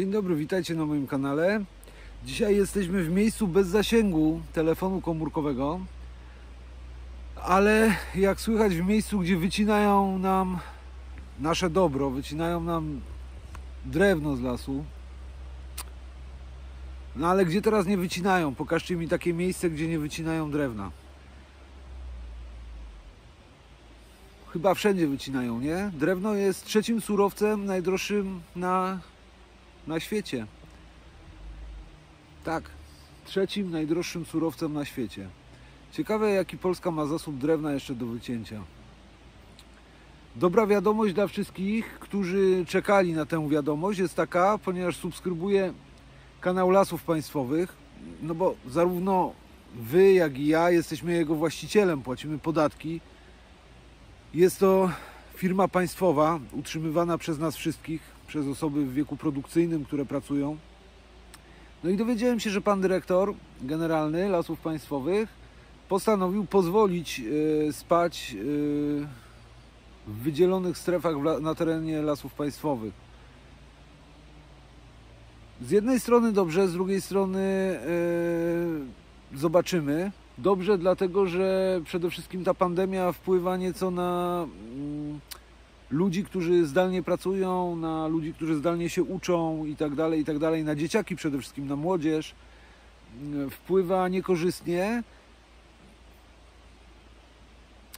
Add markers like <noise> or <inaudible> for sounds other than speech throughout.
Dzień dobry, witajcie na moim kanale. Dzisiaj jesteśmy w miejscu bez zasięgu telefonu komórkowego, ale jak słychać w miejscu, gdzie wycinają nam nasze dobro, wycinają nam drewno z lasu. No ale gdzie teraz nie wycinają? Pokażcie mi takie miejsce, gdzie nie wycinają drewna. Chyba wszędzie wycinają, nie? Drewno jest trzecim surowcem najdroższym na, na świecie. Tak, trzecim najdroższym surowcem na świecie. Ciekawe, jaki Polska ma zasób drewna jeszcze do wycięcia. Dobra wiadomość dla wszystkich, którzy czekali na tę wiadomość, jest taka, ponieważ subskrybuję kanał Lasów Państwowych, no bo zarówno Wy, jak i ja jesteśmy jego właścicielem, płacimy podatki. Jest to firma państwowa, utrzymywana przez nas wszystkich, przez osoby w wieku produkcyjnym, które pracują. No i dowiedziałem się, że pan dyrektor generalny Lasów Państwowych postanowił pozwolić e, spać e, w wydzielonych strefach na terenie Lasów Państwowych. Z jednej strony dobrze, z drugiej strony e, zobaczymy. Dobrze, dlatego że przede wszystkim ta pandemia wpływa nieco na mm, ludzi, którzy zdalnie pracują, na ludzi, którzy zdalnie się uczą i tak dalej, i tak dalej, na dzieciaki przede wszystkim, na młodzież. Mm, Wpływa niekorzystnie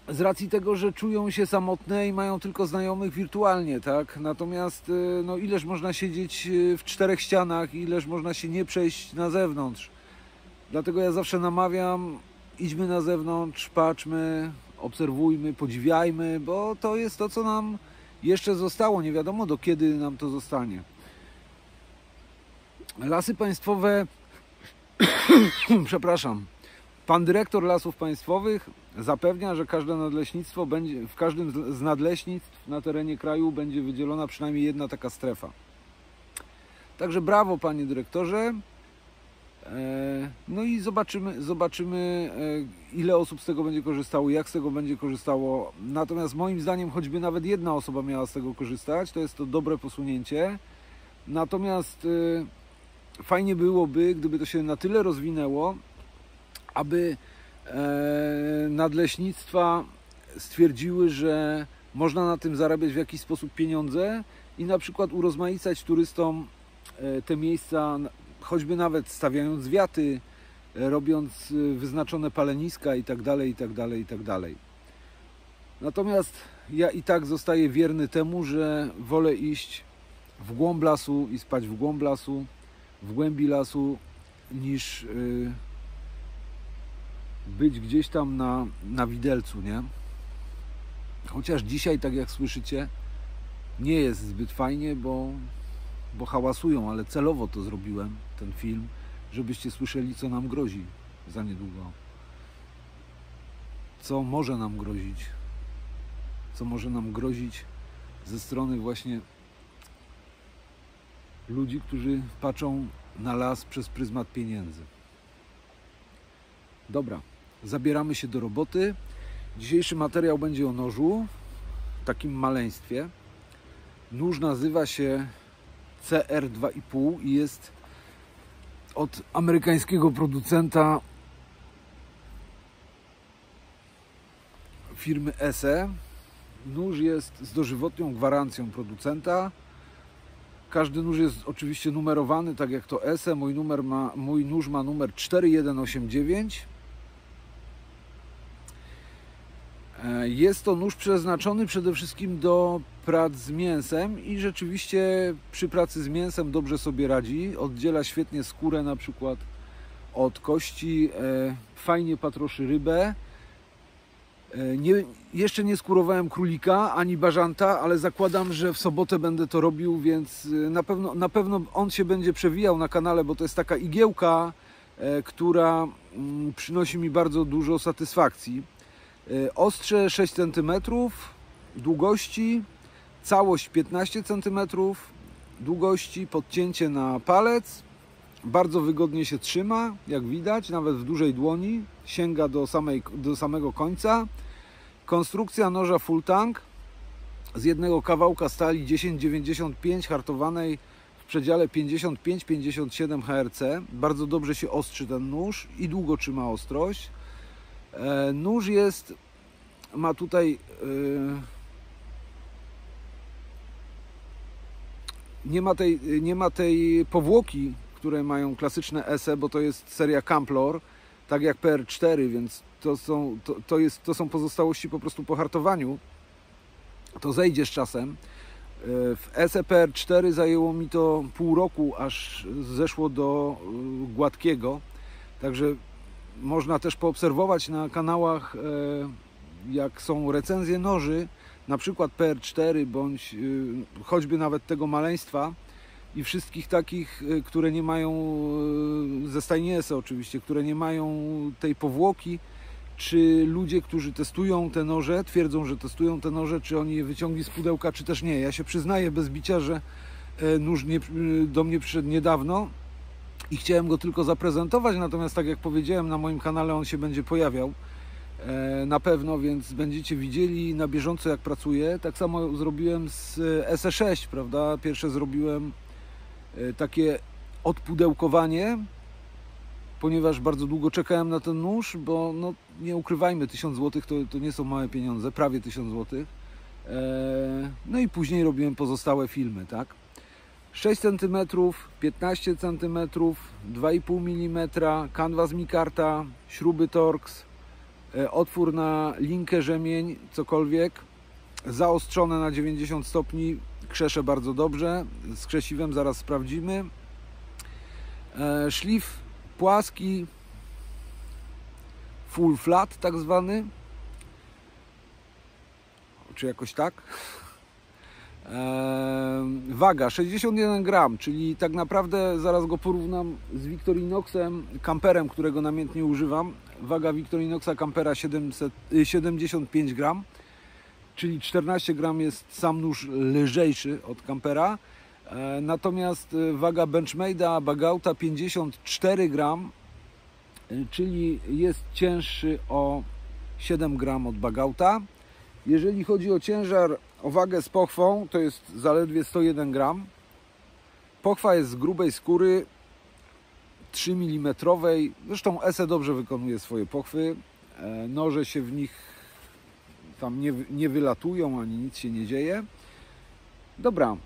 z racji tego, że czują się samotne i mają tylko znajomych wirtualnie, tak? Natomiast y, no ileż można siedzieć y, w czterech ścianach, ileż można się nie przejść na zewnątrz. Dlatego ja zawsze namawiam, idźmy na zewnątrz, patrzmy, obserwujmy, podziwiajmy, bo to jest to, co nam jeszcze zostało. Nie wiadomo do kiedy nam to zostanie. Lasy państwowe, <coughs> przepraszam, pan dyrektor Lasów Państwowych zapewnia, że każde nadleśnictwo będzie, w każdym z- nadleśnictw na terenie kraju będzie wydzielona przynajmniej jedna taka strefa. Także brawo, panie dyrektorze. E, No i zobaczymy, zobaczymy e, ile osób z tego będzie korzystało, jak z tego będzie korzystało. Natomiast moim zdaniem choćby nawet jedna osoba miała z tego korzystać, to jest to dobre posunięcie. Natomiast e, fajnie byłoby, gdyby to się na tyle rozwinęło, aby e, nadleśnictwa stwierdziły, że można na tym zarabiać w jakiś sposób pieniądze i na przykład urozmaicać turystom e, te miejsca, choćby nawet stawiając wiaty, robiąc e, wyznaczone paleniska i tak dalej, i tak dalej, i tak dalej. Natomiast ja i tak zostaję wierny temu, że wolę iść w głąb lasu i spać w głąb lasu, w głębi lasu, niż y, być gdzieś tam na, na widelcu, nie? Chociaż dzisiaj, tak jak słyszycie, nie jest zbyt fajnie, bo, bo hałasują, ale celowo to zrobiłem, ten film, żebyście słyszeli, co nam grozi za niedługo. Co może nam grozić. Co może nam grozić ze strony właśnie ludzi, którzy patrzą na las przez pryzmat pieniędzy. Dobra, zabieramy się do roboty. Dzisiejszy materiał będzie o nożu, takim maleństwie. Nóż nazywa się CR2,5 i jest od amerykańskiego producenta firmy ESE. Nóż jest z dożywotnią gwarancją producenta. Każdy nóż jest oczywiście numerowany, tak jak to ESE. Mój, numer ma, mój nóż ma numer 4189. E, Jest to nóż przeznaczony przede wszystkim do prac z mięsem i rzeczywiście przy pracy z mięsem dobrze sobie radzi. Oddziela świetnie skórę na przykład od kości, e, fajnie patroszy rybę. E, Nie, jeszcze nie skurowałem królika ani bażanta, ale zakładam, że w sobotę będę to robił, więc e, na pewno, na pewno on się będzie przewijał na kanale, bo to jest taka igiełka, e, która mm, przynosi mi bardzo dużo satysfakcji. E, Ostrze 6 cm długości, całość 15 cm długości, podcięcie na palec. Bardzo wygodnie się trzyma, jak widać, nawet w dużej dłoni. Sięga do, samej, do samego końca. Konstrukcja noża full tank z jednego kawałka stali 1095 hartowanej w przedziale 55-57 HRC. Bardzo dobrze się ostrzy ten nóż i długo trzyma ostrość. E, nóż jest, ma tutaj e, nie ma tej, nie ma tej powłoki, które mają klasyczne SE, bo to jest seria Camplor, tak jak PR4, więc to są, to, to, jest, to są pozostałości po prostu po hartowaniu. To zejdzie z czasem. E, w SEPR 4 zajęło mi to pół roku, aż zeszło do gładkiego. Także można też poobserwować na kanałach, e, jak są recenzje noży, na przykład PR4 bądź choćby nawet tego maleństwa i wszystkich takich, które nie mają, ze Stajniesa oczywiście, które nie mają tej powłoki, czy ludzie, którzy testują te noże, twierdzą, że testują te noże, czy oni je wyciągli z pudełka, czy też nie. Ja się przyznaję bez bicia, że e, nóż nie, do mnie przyszedł niedawno i chciałem go tylko zaprezentować, natomiast tak jak powiedziałem, na moim kanale on się będzie pojawiał e, na pewno, więc będziecie widzieli na bieżąco jak pracuję. Tak samo zrobiłem z SE6, prawda? Pierwsze zrobiłem e, takie odpudełkowanie ponieważ bardzo długo czekałem na ten nóż, bo no, nie ukrywajmy, 1000 zł to, to nie są małe pieniądze, prawie 1000 zł. Eee, no i później robiłem pozostałe filmy, tak? 6 cm, 15 cm, 2,5 mm, kanwas mikarta, śruby Torx, e, otwór na linkę rzemień, cokolwiek, zaostrzone na 90 stopni, krzeszę bardzo dobrze, z krzesiwem zaraz sprawdzimy. E, szlif płaski, full flat tak zwany, czy jakoś tak. <laughs> Waga 61 gram, czyli tak naprawdę zaraz go porównam z Victorinoxem Camperem, którego namiętnie używam. Waga Victorinoxa Campera 700, 75 gram, czyli 14 gram jest sam nóż lżejszy od Campera. E, natomiast e, waga Benchmade'a Bagauta 54 gram, e, czyli jest cięższy o 7 gram od Bagauta. Jeżeli chodzi o ciężar, o wagę z pochwą, to jest zaledwie 101 gram. Pochwa jest z grubej skóry, 3 mm. Zresztą ESE dobrze wykonuje swoje pochwy. Noże się w nich tam nie, nie wylatują, ani nic się nie dzieje. Dobra,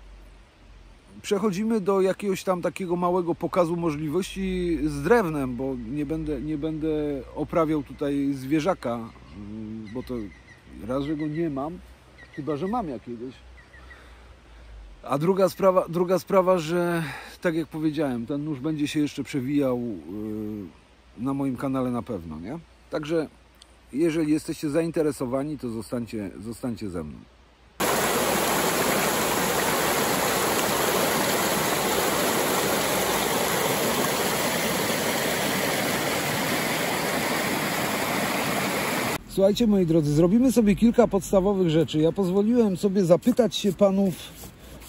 przechodzimy do jakiegoś tam takiego małego pokazu możliwości z drewnem, bo nie będę, nie będę oprawiał tutaj zwierzaka, bo to raz, że go nie mam, chyba, że mam jakiegoś. A druga sprawa, druga sprawa, że tak jak powiedziałem, ten nóż będzie się jeszcze przewijał y, na moim kanale na pewno, nie? Także jeżeli jesteście zainteresowani, to zostańcie, zostańcie ze mną. Słuchajcie moi drodzy, zrobimy sobie kilka podstawowych rzeczy. Ja pozwoliłem sobie zapytać się panów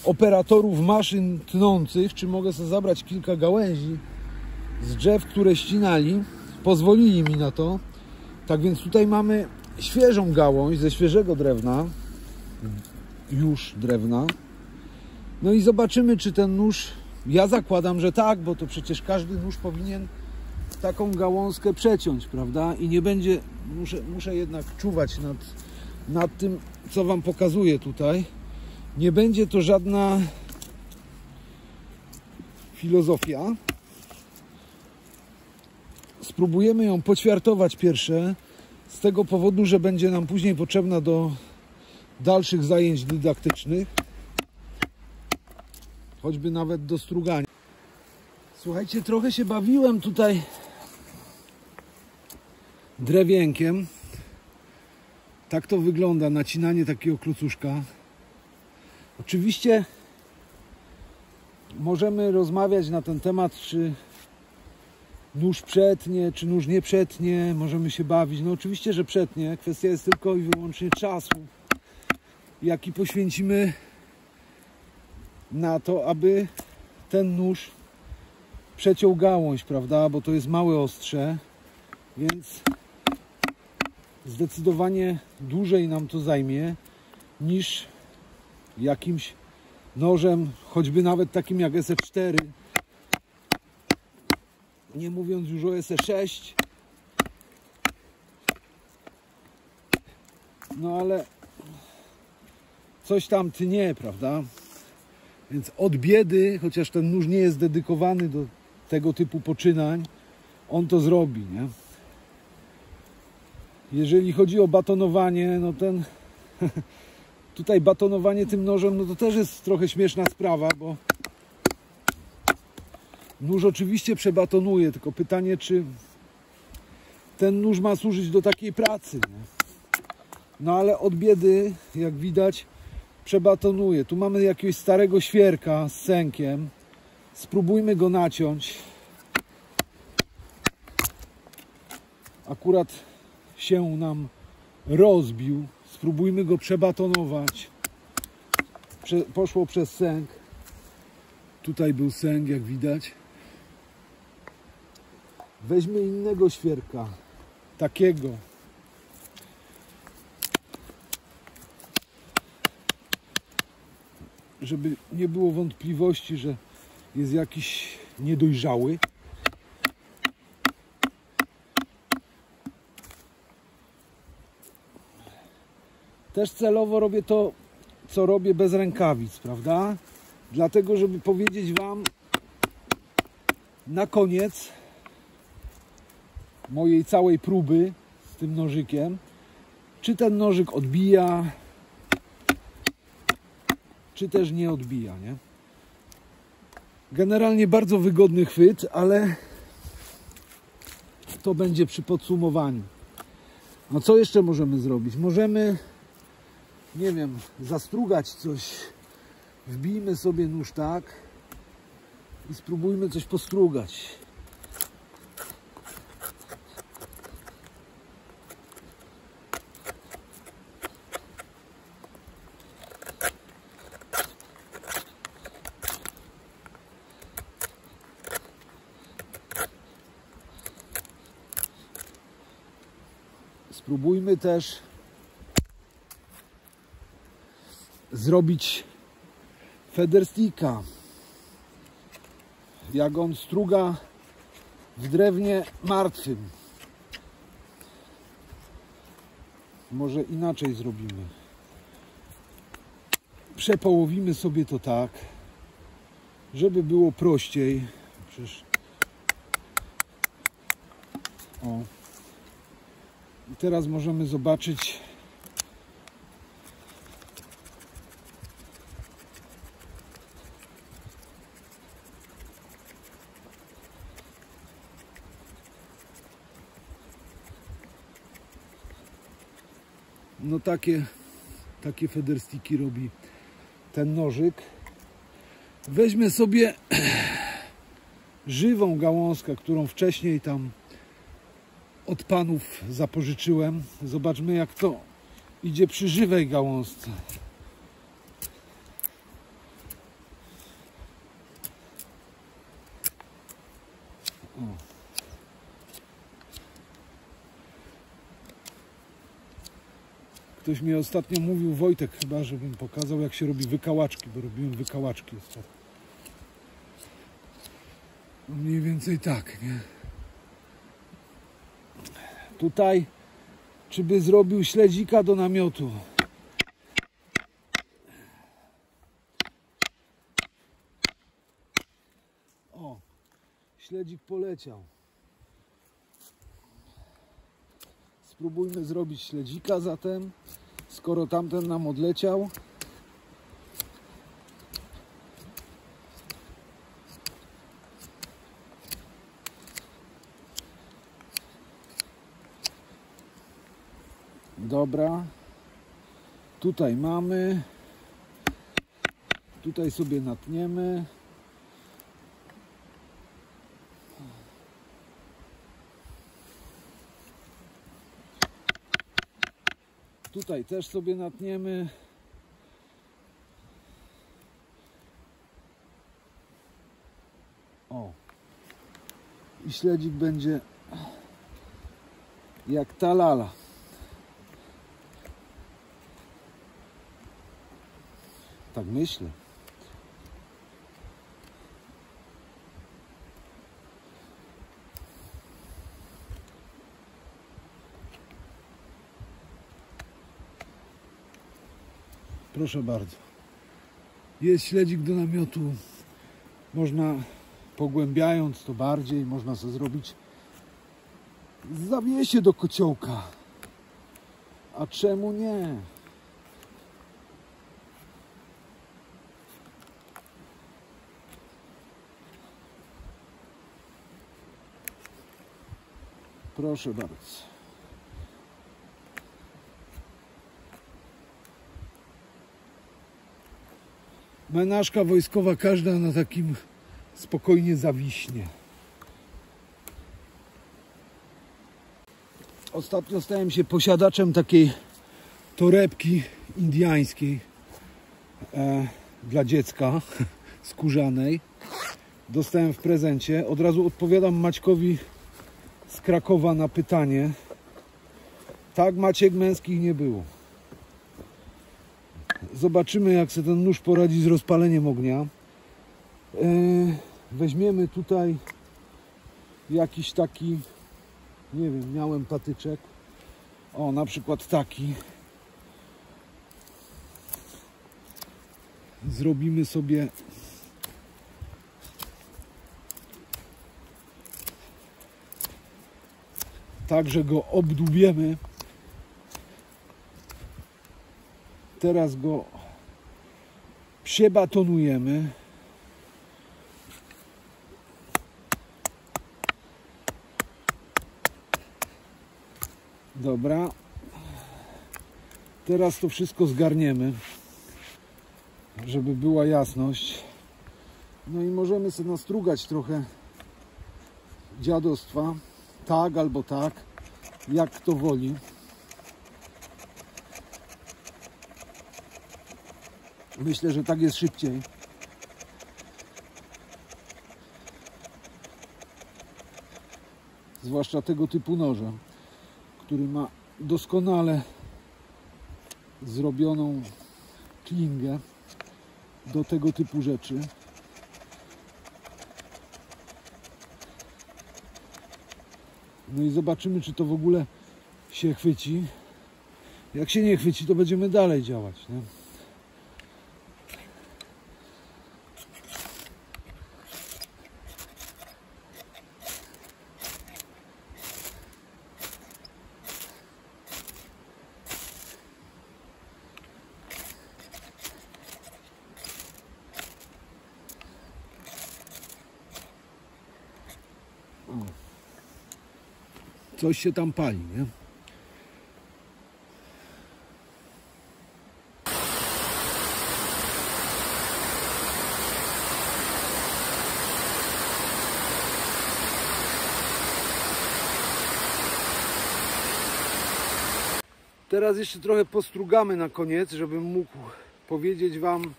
operatorów maszyn tnących, czy mogę sobie zabrać kilka gałęzi z drzew, które ścinali. Pozwolili mi na to. Tak więc tutaj mamy świeżą gałąź ze świeżego drewna. Już drewna. No i zobaczymy, czy ten nóż... Ja zakładam, że tak, bo to przecież każdy nóż powinien taką gałązkę przeciąć, prawda? I nie będzie, muszę, muszę jednak czuwać nad, nad tym, co Wam pokazuję tutaj. Nie będzie to żadna filozofia. Spróbujemy ją poćwiartować pierwsze, z tego powodu, że będzie nam później potrzebna do dalszych zajęć dydaktycznych, choćby nawet do strugania. Słuchajcie, trochę się bawiłem tutaj drewienkiem. Tak to wygląda, nacinanie takiego klucuszka. Oczywiście możemy rozmawiać na ten temat, czy nóż przetnie, czy nóż nie przetnie, możemy się bawić. No oczywiście, że przetnie. Kwestia jest tylko i wyłącznie czasu, jaki poświęcimy na to, aby ten nóż przeciął gałąź, prawda? Bo to jest małe ostrze, więc zdecydowanie dłużej nam to zajmie niż jakimś nożem, choćby nawet takim jak SF4, nie mówiąc już o SS6. No ale coś tam tnie, prawda? Więc od biedy, chociaż ten nóż nie jest dedykowany do tego typu poczynań, on to zrobi, nie? Jeżeli chodzi o batonowanie, no ten <laughs> tutaj batonowanie tym nożem, no to też jest trochę śmieszna sprawa, bo nóż oczywiście przebatonuje, tylko pytanie, czy ten nóż ma służyć do takiej pracy, nie? No ale od biedy, jak widać, przebatonuje. Tu mamy jakiegoś starego świerka z sękiem. Spróbujmy go naciąć. Akurat się nam rozbił. Spróbujmy go przebatonować. Prze poszło przez sęk. Tutaj był sęk, jak widać. Weźmy innego świerka. Takiego. Żeby nie było wątpliwości, że jest jakiś niedojrzały. Też celowo robię to, co robię bez rękawic, prawda? Dlatego, żeby powiedzieć Wam na koniec mojej całej próby z tym nożykiem, czy ten nożyk odbija, czy też nie odbija, nie? Generalnie bardzo wygodny chwyt, ale to będzie przy podsumowaniu. No co jeszcze możemy zrobić? Możemy nie wiem, zastrugać coś. Wbijmy sobie nóż tak i spróbujmy coś postrugać. Spróbujmy też zrobić federsticka. Jak on struga w drewnie martwym. Może inaczej zrobimy. Przepołowimy sobie to tak, żeby było prościej. Przecież... O. I teraz możemy zobaczyć no takie, takie federstiki robi ten nożyk. Weźmy sobie <clears throat> żywą gałązkę, którą wcześniej tam od panów zapożyczyłem. Zobaczmy jak to idzie przy żywej gałązce. Ktoś mi ostatnio mówił, Wojtek chyba, żebym pokazał jak się robi wykałaczki, bo robiłem wykałaczki ostatnio. No mniej więcej tak, nie? Tutaj, czy by zrobił śledzika do namiotu? O, śledzik poleciał. Spróbujmy zrobić śledzika zatem, skoro tamten nam odleciał. Dobra. Tutaj mamy. Tutaj sobie natniemy. Tutaj też sobie natniemy. O. I śledzik będzie jak ta lala. Tak myślę. Proszę bardzo. Jest śledzik do namiotu. Można pogłębiając to bardziej, można sobie zrobić zawiesie do kociołka. A czemu nie? Proszę bardzo. Menażka wojskowa każda na takim spokojnie zawiśnie. Ostatnio stałem się posiadaczem takiej torebki indiańskiej e, dla dziecka skórzanej. Dostałem w prezencie. Od razu odpowiadam Maćkowi z Krakowa na pytanie. Tak, Maciek męskich nie było. Zobaczymy, jak sobie ten nóż poradzi z rozpaleniem ognia. E, weźmiemy tutaj jakiś taki, nie wiem, miałem patyczek. O, na przykład taki. Zrobimy sobie tak, że go obdubiemy. Teraz go przebatonujemy. Dobra. Teraz to wszystko zgarniemy, żeby była jasność. No i możemy sobie nastrugać trochę dziadostwa. Tak albo tak, jak kto woli. Myślę, że tak jest szybciej. Zwłaszcza tego typu noża, który ma doskonale zrobioną klingę do tego typu rzeczy. No i zobaczymy, czy to w ogóle się chwyci. Jak się nie chwyci, to będziemy dalej działać. Nie? Coś się tam pali, nie? Teraz jeszcze trochę postrugamy na koniec, żebym mógł powiedzieć Wam,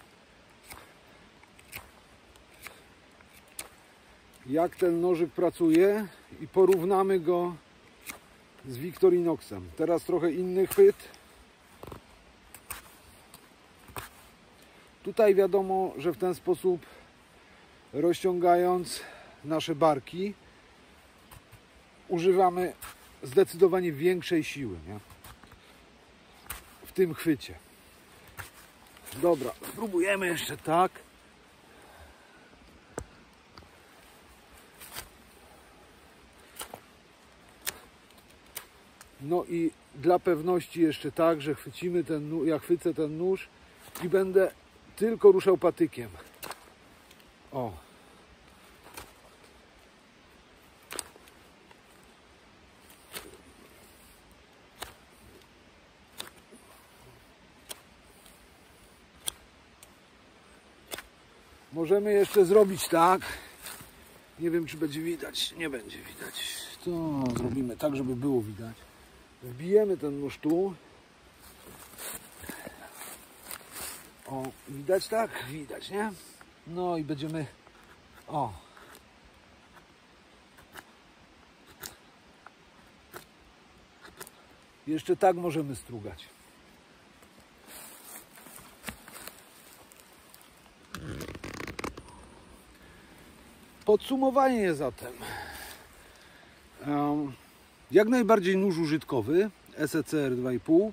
jak ten nożyk pracuje i porównamy go z Victorinoxem. Teraz trochę inny chwyt. Tutaj wiadomo, że w ten sposób rozciągając nasze barki używamy zdecydowanie większej siły nie? w tym chwycie. Dobra, spróbujemy jeszcze tak. No i dla pewności jeszcze tak, że chwycimy ten ja chwycę ten nóż i będę tylko ruszał patykiem. O. Możemy jeszcze zrobić tak. Nie wiem, czy będzie widać. Nie będzie widać. To zrobimy tak, żeby było widać. Wbijemy ten nóż tu. O, widać tak? Widać, nie? No i będziemy... O. Jeszcze tak możemy strugać. Podsumowanie zatem. Um, jak najbardziej nóż użytkowy SECR 2,5.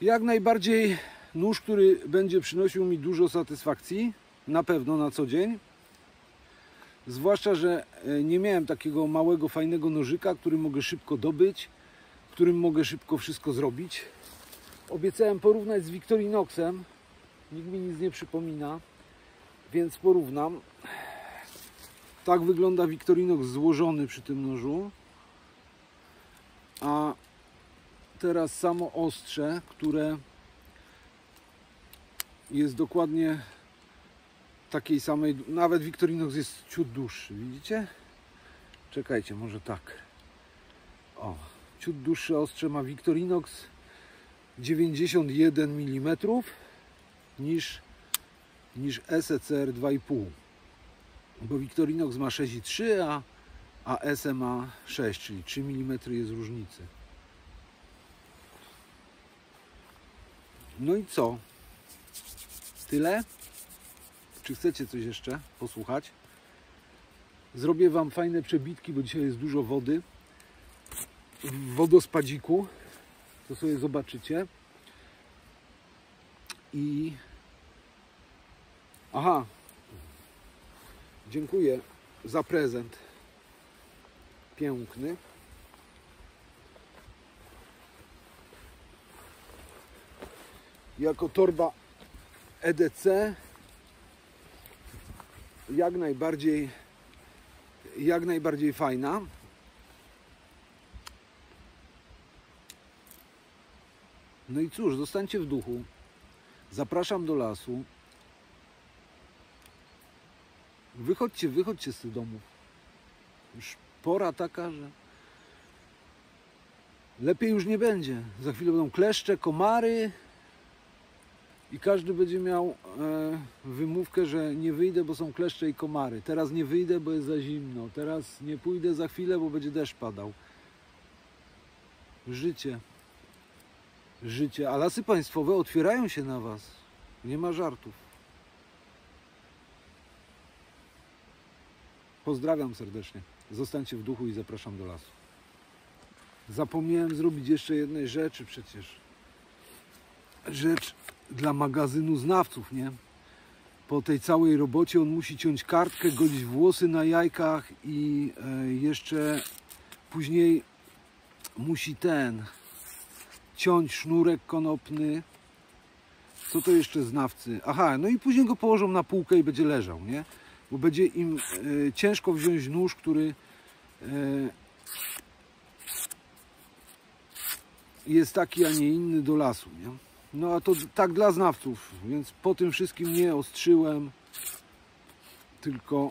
Jak najbardziej nóż, który będzie przynosił mi dużo satysfakcji, na pewno na co dzień. Zwłaszcza, że e, nie miałem takiego małego, fajnego nożyka, który mogę szybko dobyć, którym mogę szybko wszystko zrobić. Obiecałem porównać z Victorinoxem. Nikt mi nic nie przypomina, więc porównam. Tak wygląda Victorinox złożony przy tym nożu. A teraz samo ostrze, które jest dokładnie takiej samej, nawet Victorinox jest ciut dłuższy, widzicie? Czekajcie, może tak. O, ciut dłuższe ostrze ma Victorinox 91 mm niż, niż SECR 2,5 bo Victorinox ma 6,3 a, a SE ma 6, czyli 3 mm jest różnicy. No i co? Tyle? Czy chcecie coś jeszcze posłuchać? Zrobię Wam fajne przebitki, bo dzisiaj jest dużo wody w wodospadziku. To sobie zobaczycie. I aha, dziękuję za prezent piękny. Jako torba EDC jak najbardziej jak najbardziej fajna. No i cóż, zostańcie w duchu. Zapraszam do lasu. Wychodźcie, wychodźcie z tych domów. Już pora taka, że lepiej już nie będzie. Za chwilę będą kleszcze, komary i każdy będzie miał e, wymówkę, że nie wyjdę, bo są kleszcze i komary. Teraz nie wyjdę, bo jest za zimno. Teraz nie pójdę za chwilę, bo będzie deszcz padał. Życie. Życie. A lasy państwowe otwierają się na Was. Nie ma żartów. Pozdrawiam serdecznie. Zostańcie w duchu i zapraszam do lasu. Zapomniałem zrobić jeszcze jednej rzeczy przecież. Rzecz dla magazynu znawców, nie? Po tej całej robocie on musi ciąć kartkę, golić włosy na jajkach i e, jeszcze później musi ten ciąć sznurek konopny. Co to jeszcze znawcy? Aha, no i później go położą na półkę i będzie leżał, nie? Bo będzie im e, ciężko wziąć nóż, który e, jest taki, a nie inny do lasu, nie? No a to tak dla znawców, więc po tym wszystkim nie ostrzyłem, tylko,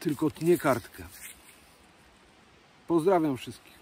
tylko tnie kartkę. Pozdrawiam wszystkich.